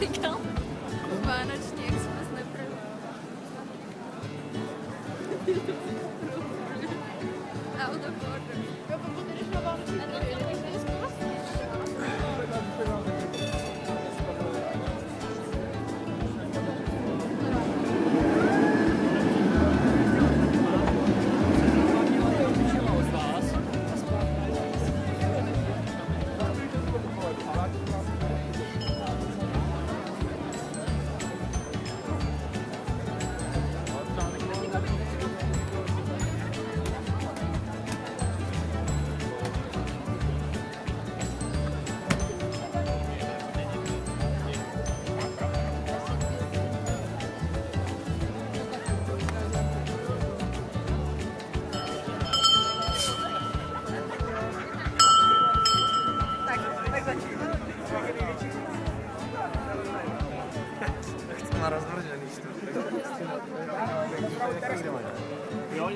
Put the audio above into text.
Então, Legal. Urbana tinha que se não é problema. Out of order. Eu vou poder chamar o time dele. Na rozmrožený štúr. Jo,